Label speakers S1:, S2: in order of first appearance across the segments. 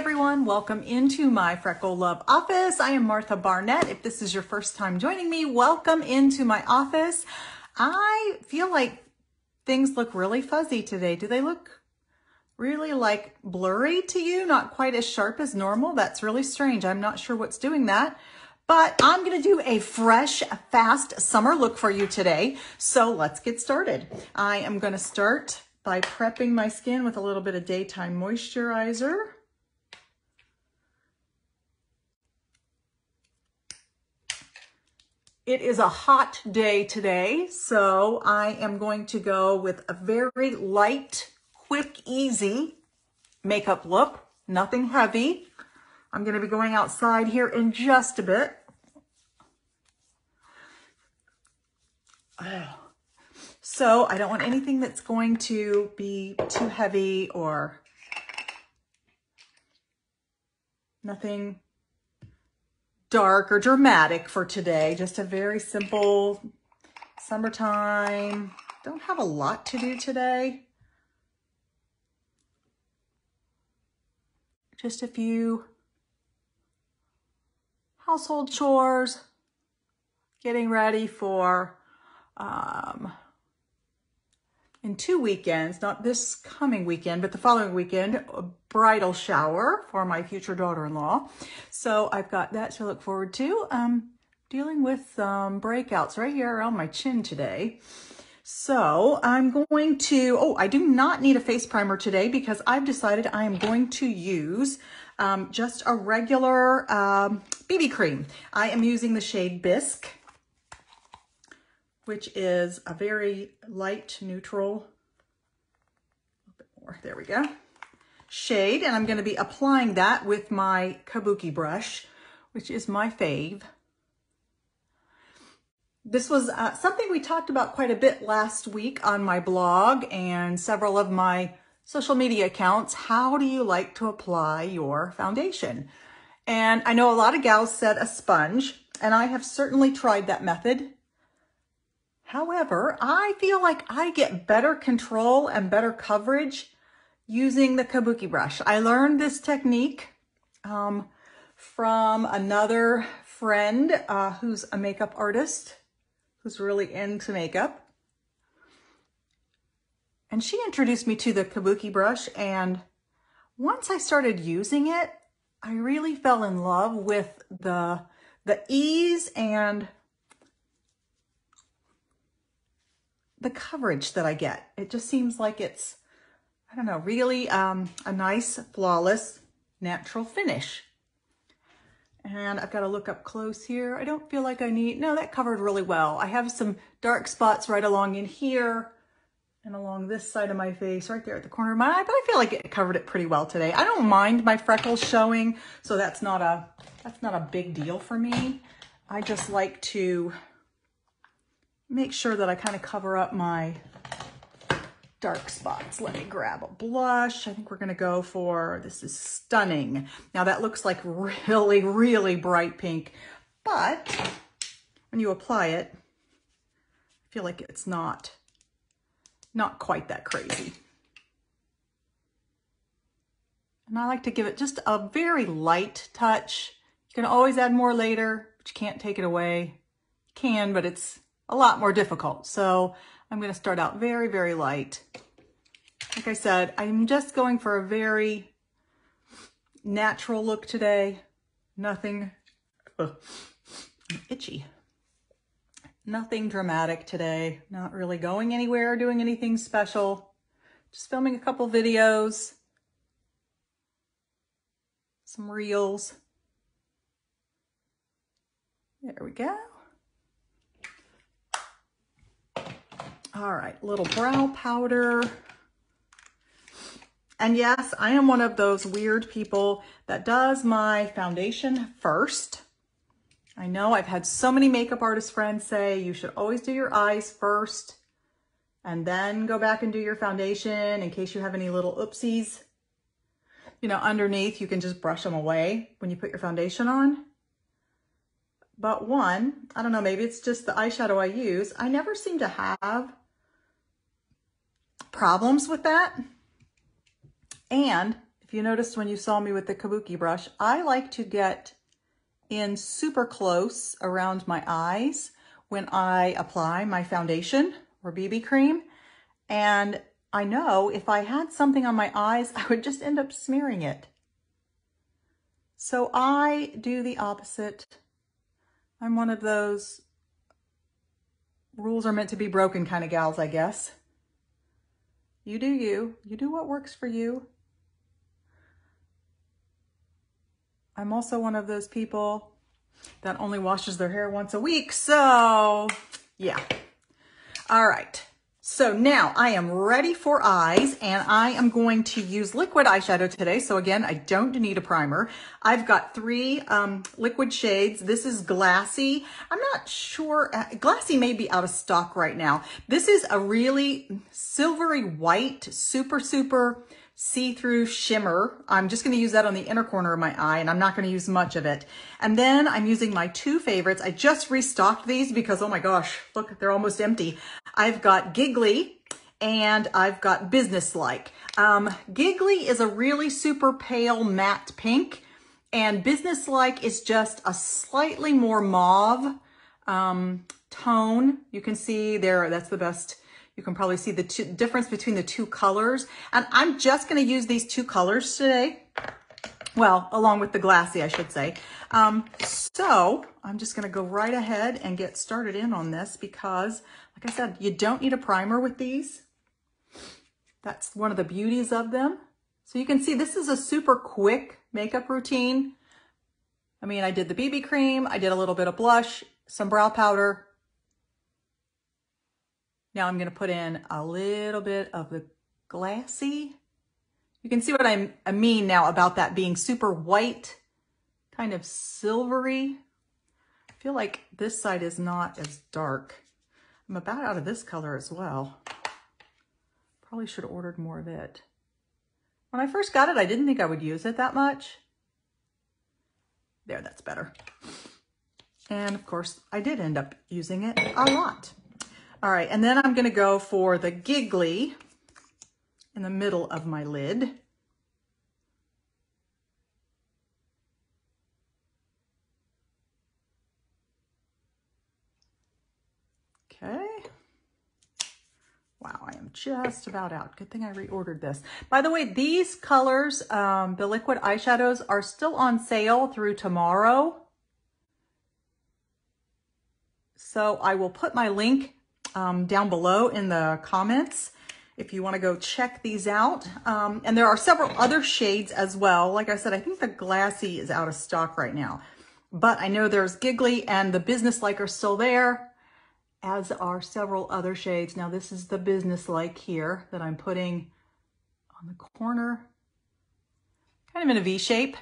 S1: everyone. Welcome into my Freckle Love office. I am Martha Barnett. If this is your first time joining me, welcome into my office. I feel like things look really fuzzy today. Do they look really like blurry to you? Not quite as sharp as normal? That's really strange. I'm not sure what's doing that. But I'm going to do a fresh, fast summer look for you today. So let's get started. I am going to start by prepping my skin with a little bit of daytime moisturizer. It is a hot day today, so I am going to go with a very light, quick, easy makeup look. Nothing heavy. I'm going to be going outside here in just a bit. So I don't want anything that's going to be too heavy or nothing dark or dramatic for today. Just a very simple summertime. Don't have a lot to do today. Just a few household chores, getting ready for um, in two weekends, not this coming weekend, but the following weekend, a bridal shower for my future daughter-in-law. So I've got that to look forward to. Um, dealing with some breakouts right here around my chin today. So I'm going to, oh, I do not need a face primer today because I've decided I am going to use um, just a regular um, BB cream. I am using the shade Bisque which is a very light neutral, more, there we go, shade. And I'm going to be applying that with my Kabuki brush, which is my fave. This was uh, something we talked about quite a bit last week on my blog and several of my social media accounts. How do you like to apply your foundation? And I know a lot of gals said a sponge, and I have certainly tried that method. However, I feel like I get better control and better coverage using the kabuki brush. I learned this technique um, from another friend uh, who's a makeup artist who's really into makeup. And she introduced me to the kabuki brush and once I started using it, I really fell in love with the, the ease and the coverage that I get. It just seems like it's, I don't know, really um, a nice, flawless, natural finish. And I've got to look up close here. I don't feel like I need, no, that covered really well. I have some dark spots right along in here and along this side of my face, right there at the corner of my eye, but I feel like it covered it pretty well today. I don't mind my freckles showing, so that's not a, that's not a big deal for me. I just like to make sure that I kind of cover up my dark spots. Let me grab a blush. I think we're going to go for, this is Stunning. Now that looks like really, really bright pink, but when you apply it, I feel like it's not, not quite that crazy. And I like to give it just a very light touch. You can always add more later, but you can't take it away. You can, but it's a lot more difficult. So I'm going to start out very, very light. Like I said, I'm just going for a very natural look today. Nothing uh, itchy. Nothing dramatic today. Not really going anywhere, doing anything special. Just filming a couple videos. Some reels. There we go. All right, little brow powder. And yes, I am one of those weird people that does my foundation first. I know I've had so many makeup artist friends say you should always do your eyes first and then go back and do your foundation in case you have any little oopsies. You know, underneath you can just brush them away when you put your foundation on. But one, I don't know, maybe it's just the eyeshadow I use. I never seem to have problems with that. And if you noticed when you saw me with the kabuki brush, I like to get in super close around my eyes when I apply my foundation or BB cream. And I know if I had something on my eyes, I would just end up smearing it. So I do the opposite. I'm one of those rules are meant to be broken kind of gals, I guess. You do you. You do what works for you. I'm also one of those people that only washes their hair once a week. So yeah. All right. So now I am ready for eyes and I am going to use liquid eyeshadow today. So again, I don't need a primer. I've got three um, liquid shades. This is Glassy. I'm not sure, uh, Glassy may be out of stock right now. This is a really silvery white, super, super see-through shimmer. I'm just going to use that on the inner corner of my eye and I'm not going to use much of it. And then I'm using my two favorites. I just restocked these because, oh my gosh, look, they're almost empty. I've got Giggly and I've got Businesslike. Um, Giggly is a really super pale matte pink and Businesslike is just a slightly more mauve um, tone. You can see there, that's the best you can probably see the two, difference between the two colors. And I'm just going to use these two colors today. Well, along with the glassy, I should say. Um, so I'm just going to go right ahead and get started in on this because, like I said, you don't need a primer with these. That's one of the beauties of them. So you can see this is a super quick makeup routine. I mean, I did the BB cream, I did a little bit of blush, some brow powder, now I'm going to put in a little bit of the glassy. You can see what I'm, I mean now about that being super white, kind of silvery. I feel like this side is not as dark. I'm about out of this color as well. Probably should have ordered more of it. When I first got it, I didn't think I would use it that much. There, that's better. And of course, I did end up using it a lot. All right, and then I'm gonna go for the Giggly in the middle of my lid. Okay. Wow, I am just about out. Good thing I reordered this. By the way, these colors, um, the liquid eyeshadows, are still on sale through tomorrow. So I will put my link um, down below in the comments if you want to go check these out. Um, and there are several other shades as well. Like I said, I think the Glassy is out of stock right now. But I know there's Giggly and the Businesslike are still there, as are several other shades. Now this is the Businesslike here that I'm putting on the corner, kind of in a V shape.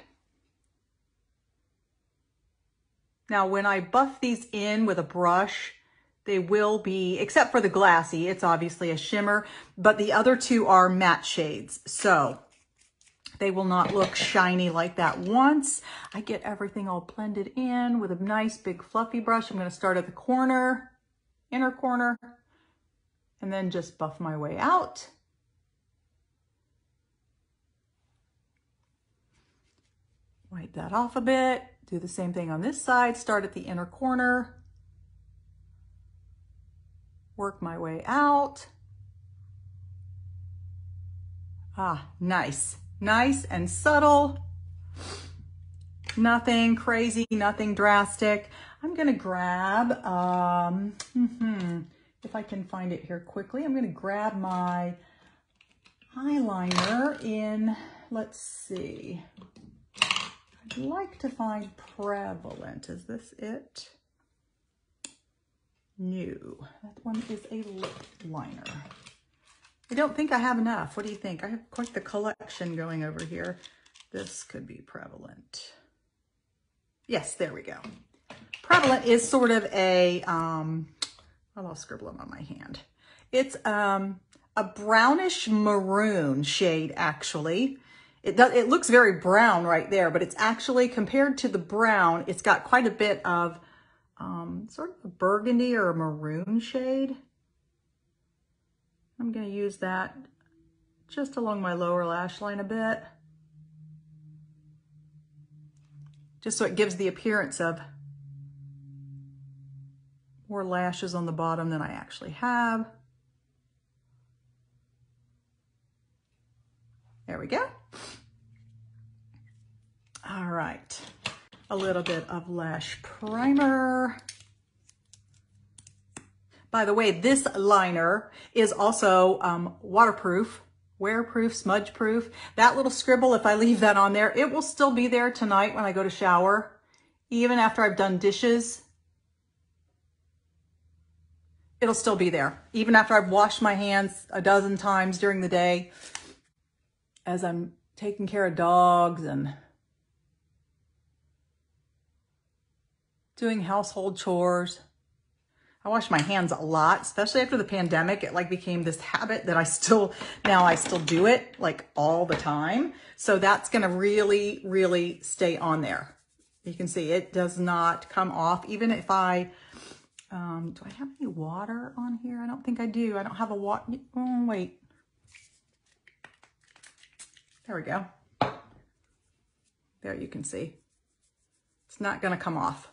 S1: Now when I buff these in with a brush, they will be, except for the glassy, it's obviously a shimmer, but the other two are matte shades. So they will not look shiny like that once I get everything all blended in with a nice big fluffy brush. I'm going to start at the corner, inner corner, and then just buff my way out. Wipe that off a bit. Do the same thing on this side. Start at the inner corner work my way out. Ah, nice. Nice and subtle. Nothing crazy, nothing drastic. I'm gonna grab, um, mm -hmm, if I can find it here quickly, I'm gonna grab my eyeliner in, let's see. I'd like to find Prevalent. Is this it? New. That one is a lip liner. I don't think I have enough. What do you think? I have quite the collection going over here. This could be prevalent. Yes, there we go. Prevalent is sort of a, um, I'll scribble on my hand. It's um, a brownish maroon shade, actually. It, does, it looks very brown right there, but it's actually, compared to the brown, it's got quite a bit of um, sort of a burgundy or a maroon shade. I'm going to use that just along my lower lash line a bit. Just so it gives the appearance of more lashes on the bottom than I actually have. There we go. All right a little bit of lash primer. By the way, this liner is also um, waterproof, wear-proof, smudge-proof. That little scribble, if I leave that on there, it will still be there tonight when I go to shower, even after I've done dishes. It'll still be there, even after I've washed my hands a dozen times during the day, as I'm taking care of dogs and doing household chores. I wash my hands a lot, especially after the pandemic. It like became this habit that I still, now I still do it like all the time. So that's going to really, really stay on there. You can see it does not come off. Even if I, um, do I have any water on here? I don't think I do. I don't have a water. Oh, wait. There we go. There you can see. It's not going to come off.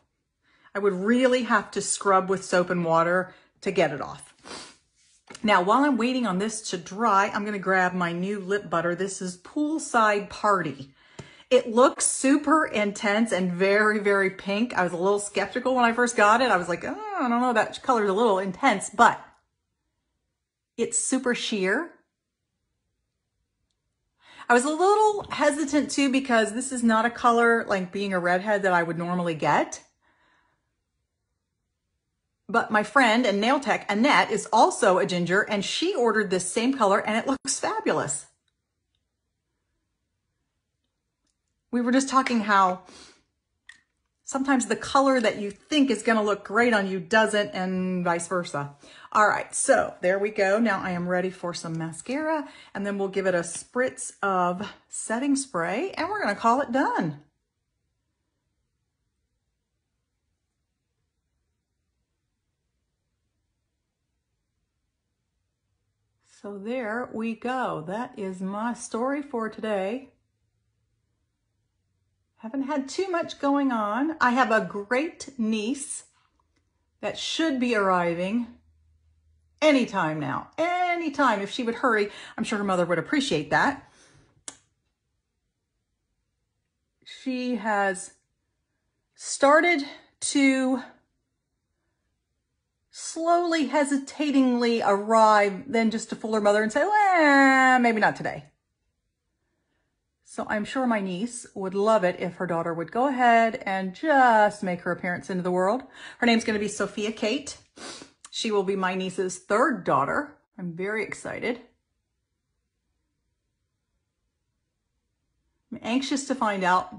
S1: I would really have to scrub with soap and water to get it off. Now, while I'm waiting on this to dry, I'm to grab my new lip butter. This is Poolside Party. It looks super intense and very, very pink. I was a little skeptical when I first got it. I was like, oh, I don't know, that color's a little intense, but it's super sheer. I was a little hesitant too because this is not a color like being a redhead that I would normally get. But my friend and nail tech, Annette, is also a ginger and she ordered this same color and it looks fabulous. We were just talking how sometimes the color that you think is going to look great on you doesn't and vice versa. All right, so there we go. Now I am ready for some mascara and then we'll give it a spritz of setting spray and we're going to call it done. So there we go. That is my story for today. Haven't had too much going on. I have a great niece that should be arriving anytime now. Anytime. If she would hurry, I'm sure her mother would appreciate that. She has started to slowly, hesitatingly arrive then just to fool her mother and say, well, maybe not today. So I'm sure my niece would love it if her daughter would go ahead and just make her appearance into the world. Her name's going to be Sophia Kate. She will be my niece's third daughter. I'm very excited. I'm anxious to find out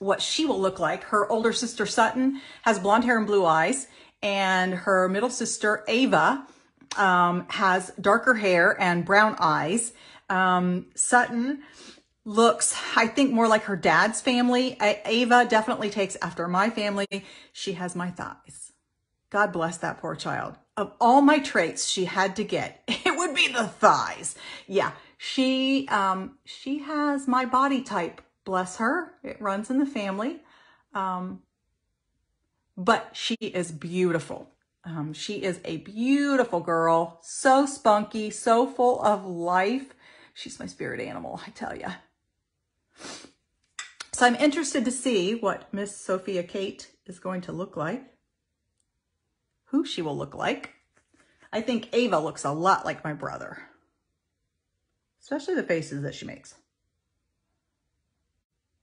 S1: what she will look like. Her older sister Sutton has blonde hair and blue eyes and her middle sister, Ava, um, has darker hair and brown eyes. Um, Sutton looks, I think, more like her dad's family. Ava definitely takes after my family. She has my thighs. God bless that poor child. Of all my traits she had to get, it would be the thighs. Yeah, she, um, she has my body type. Bless her. It runs in the family. Um, but she is beautiful. Um, she is a beautiful girl, so spunky, so full of life. She's my spirit animal, I tell you. So I'm interested to see what Miss Sophia Kate is going to look like, who she will look like. I think Ava looks a lot like my brother, especially the faces that she makes,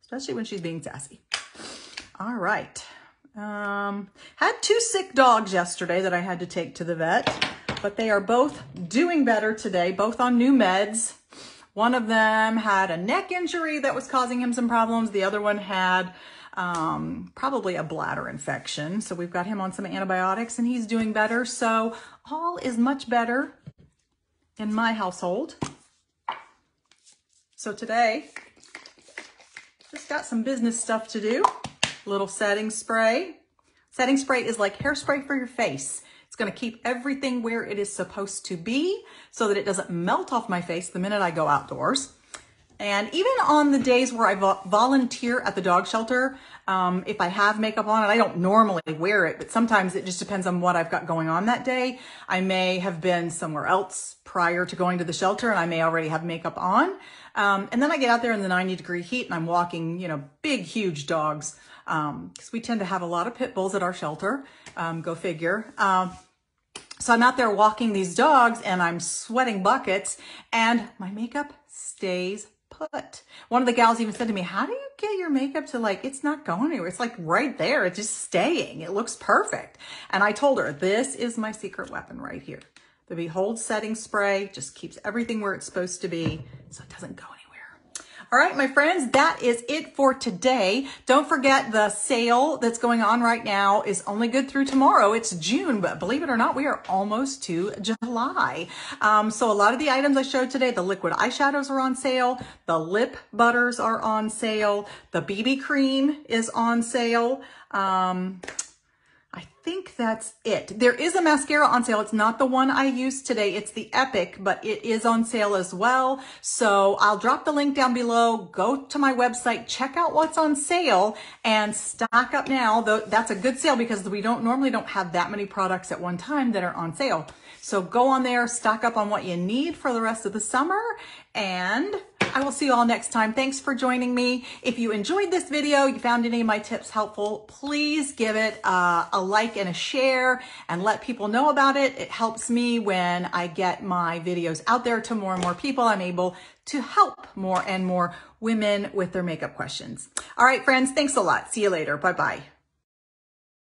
S1: especially when she's being sassy. All right. Um, had two sick dogs yesterday that I had to take to the vet, but they are both doing better today, both on new meds. One of them had a neck injury that was causing him some problems. The other one had um, probably a bladder infection. So we've got him on some antibiotics and he's doing better. So all is much better in my household. So today, just got some business stuff to do little setting spray. Setting spray is like hairspray for your face. It's gonna keep everything where it is supposed to be so that it doesn't melt off my face the minute I go outdoors. And even on the days where I volunteer at the dog shelter, Um, if I have makeup on, and I don't normally wear it, but sometimes it just depends on what I've got going on that day. I may have been somewhere else prior to going to the shelter and I may already have makeup on. Um, and then I get out there in the 90 degree heat and I'm walking, you know, big, huge dogs. Um, cause we tend to have a lot of pit bulls at our shelter. Um, go figure. Um, so I'm out there walking these dogs and I'm sweating buckets and my makeup stays put. One of the gals even said to me, how do you get your makeup to like, it's not going anywhere. It's like right there. It's just staying. It looks perfect. And I told her, this is my secret weapon right here. The Behold setting spray just keeps everything where it's supposed to be so it doesn't go anywhere. All right, my friends, that is it for today. Don't forget the sale that's going on right now is only good through tomorrow. It's June, but believe it or not, we are almost to July. Um, so a lot of the items I showed today, the liquid eyeshadows are on sale. The lip butters are on sale. The BB cream is on sale. Um, think that's it. There is a mascara on sale. It's not the one I used today. It's the Epic, but it is on sale as well. So I'll drop the link down below. Go to my website, check out what's on sale and stock up now. That's a good sale because we don't normally don't have that many products at one time that are on sale. So go on there, stock up on what you need for the rest of the summer and I will see you all next time. Thanks for joining me. If you enjoyed this video, you found any of my tips helpful, please give it uh, a like and a share and let people know about it. It helps me when I get my videos out there to more and more people. I'm able to help more and more women with their makeup questions. All right, friends, thanks a lot. See you later. Bye-bye.